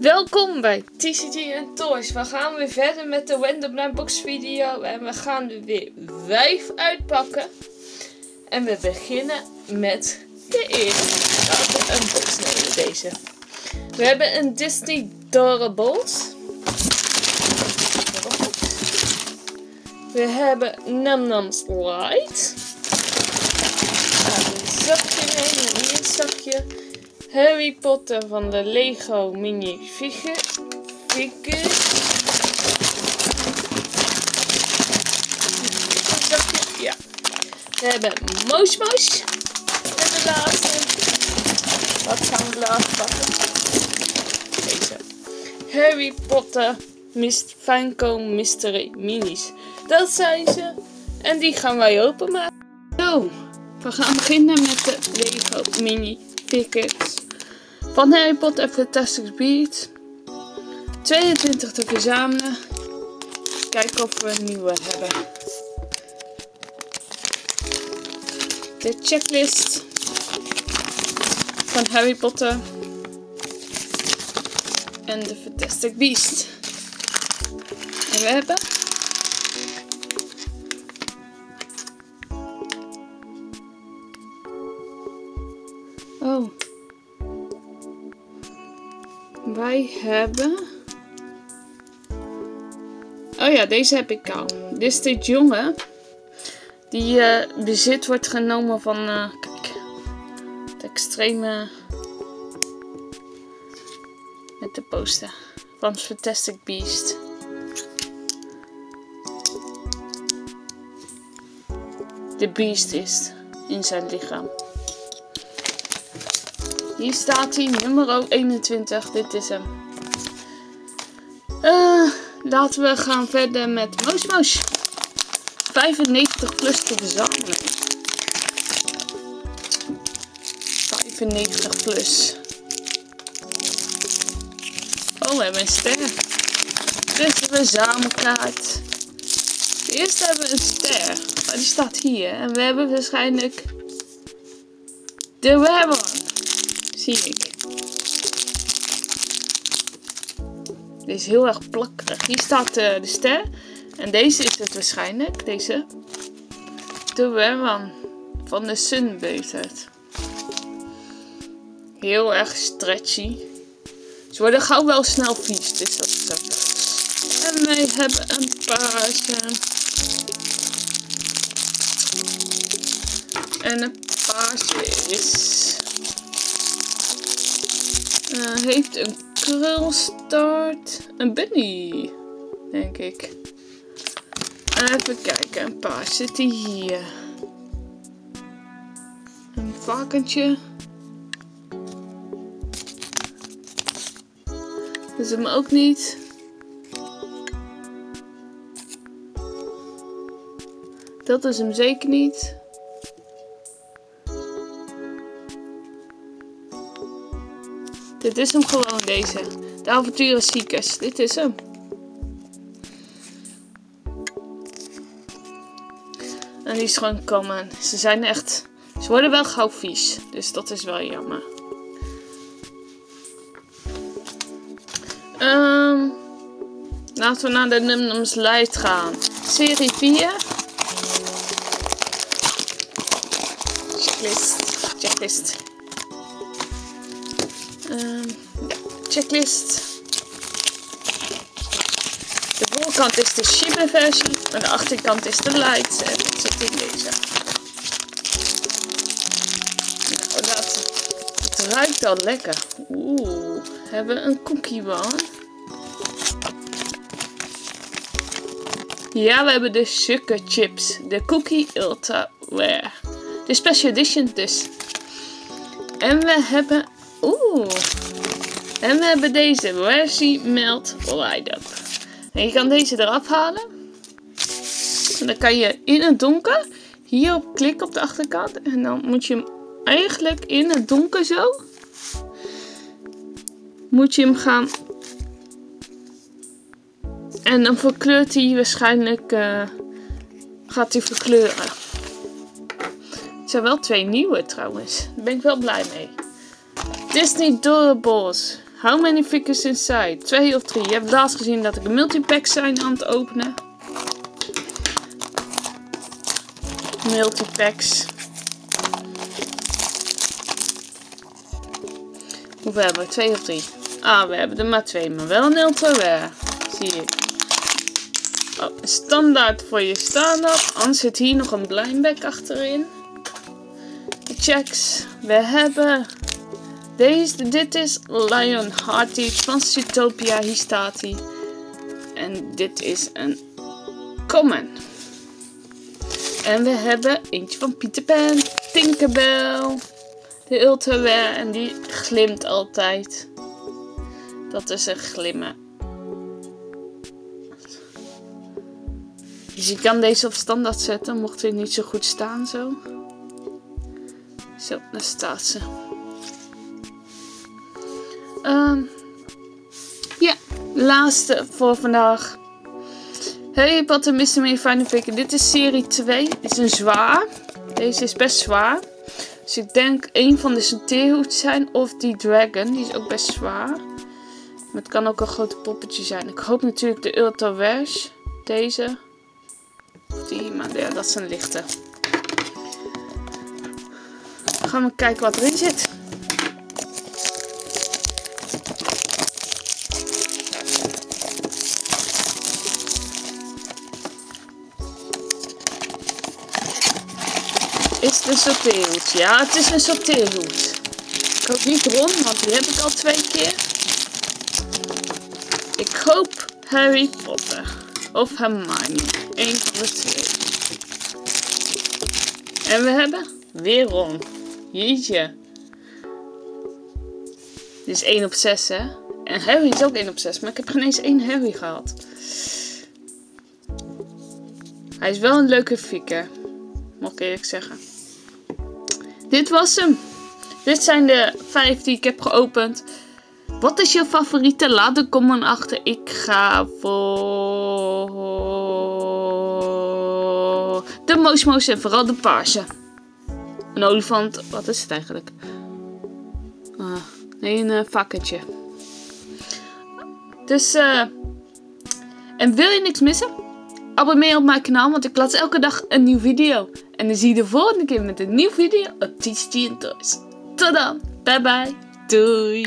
Welkom bij TCG en Toys. We gaan weer verder met de Random Box video. En we gaan er weer vijf uitpakken. En we beginnen met de eerste. Laten we een box nemen, deze. We hebben een Disney Durables. We hebben Num Nums Light. Een zakje nemen, een zakje. Harry Potter van de Lego mini figure. Figure. Een zakje, ja. We hebben Moos Moos. En de laatste. Wat gaan we laatst pakken? Deze. Harry Potter Mist Funko Mystery Minis. Dat zijn ze. En die gaan wij openmaken. Zo, we gaan beginnen met de Lego mini figures. Van Harry Potter en Fantastic Beasts. 22 te verzamelen. Kijken of we een nieuwe hebben. De checklist van Harry Potter en de Fantastic Beast. En we hebben Oh. Wij hebben. Oh ja, deze heb ik al. Dit is dit jongen. Die uh, bezit wordt genomen van. Uh, kijk. Het extreme. Met de poster. Van Fantastic Beast. De Beast is in zijn lichaam. Hier staat hij, nummer 21. Dit is hem. Uh, laten we gaan verder met Moos Moos. 95 plus te verzamelen. 95 plus. Oh, we hebben een ster. Dit is een verzamelkaart. Eerst hebben we een ster. Maar die staat hier. En we hebben waarschijnlijk de Werbon zie ik. Deze is heel erg plakkerig. Hier staat uh, de ster. En deze is het waarschijnlijk. Deze. De Werman. Van de Sunbathed. Heel erg stretchy. Ze worden gauw wel snel vies. Dus dat is zo. En wij hebben een paarse. En een paarse is uh, heeft een krulstart. Een bunny, denk ik. Even kijken, een paar zitten hier. Een varkentje. Dat is hem ook niet. Dat is hem zeker niet. Dit is hem gewoon, deze. De avonturen ziekers. Dit is hem. En die is gewoon komen. Ze zijn echt... Ze worden wel gauw vies. Dus dat is wel jammer. Um, laten we naar de Numnums Light gaan. Serie 4. Checklist. Checklist. De voorkant is de Shiba versie en de achterkant is de light. En het zit in deze. Nou, dat, het ruikt al lekker. Oeh, hebben we een cookie bar. Ja, we hebben de sugar chips. De cookie ultra rare. De special edition dus. En we hebben Oeh. En we hebben deze versie Melt Light Up. En je kan deze eraf halen. En dan kan je in het donker hierop klikken op de achterkant. En dan moet je hem eigenlijk in het donker zo. Moet je hem gaan. En dan verkleurt hij waarschijnlijk. Uh, gaat hij verkleuren. Het zijn wel twee nieuwe trouwens. Daar ben ik wel blij mee. Disney Durables How many figures inside? Twee of drie. Je hebt laatst gezien dat ik een multipack zijn aan het openen. Multipacks. Hoeveel hebben we? Twee of drie? Ah, we hebben er maar twee, maar wel een ultra rare. Zie je. Oh, standaard voor je stand-up. Anders zit hier nog een blindback achterin. Checks. We hebben deze. Dit is Lion Hearty staat hij. En dit is een common. En we hebben eentje van Peter Pan. Tinkerbell. De ultra rare. En die glimt altijd. Dat is een glimmen. Dus je kan deze op standaard zetten, mocht hij niet zo goed staan zo. Zo, daar staat ze. Um, ja, laatste voor vandaag. Hey, Potter Mr. Me Fine Picken. Dit is serie 2. Dit is een zwaar. Deze is best zwaar. Dus ik denk een van de sorteerhoeds zijn of die dragon. Die is ook best zwaar. Maar het kan ook een grote poppetje zijn. Ik hoop natuurlijk de Ultra Wash. Deze. Die, maar ja, dat zijn lichte. gaan we kijken wat erin zit. Is een sorteerhoed? Ja, het is een sorteerhoed. Ik hoop niet rond, want die heb ik al twee keer. Ik hoop Harry Potter. Of Hermione. Eén van de twee. En we hebben weer Ron. Jeetje. Dit is 1 op 6 hè. En Harry is ook 1 op 6. Maar ik heb geen eens één Harry gehad. Hij is wel een leuke figure. Mag ik eerlijk zeggen. Dit was hem. Dit zijn de vijf die ik heb geopend. Wat is je favoriete? Laat een comment achter. Ik ga voor de Mosmos en vooral de paarse. Een olifant. Wat is het eigenlijk? Ah, een uh, vakketje. Dus, eh. en wil je niks missen? Abonneer op mijn kanaal, want ik plaats elke dag een nieuwe video. En dan zie je de volgende keer met een nieuwe video op TCT Toys. Tot dan. Bye bye. Doei.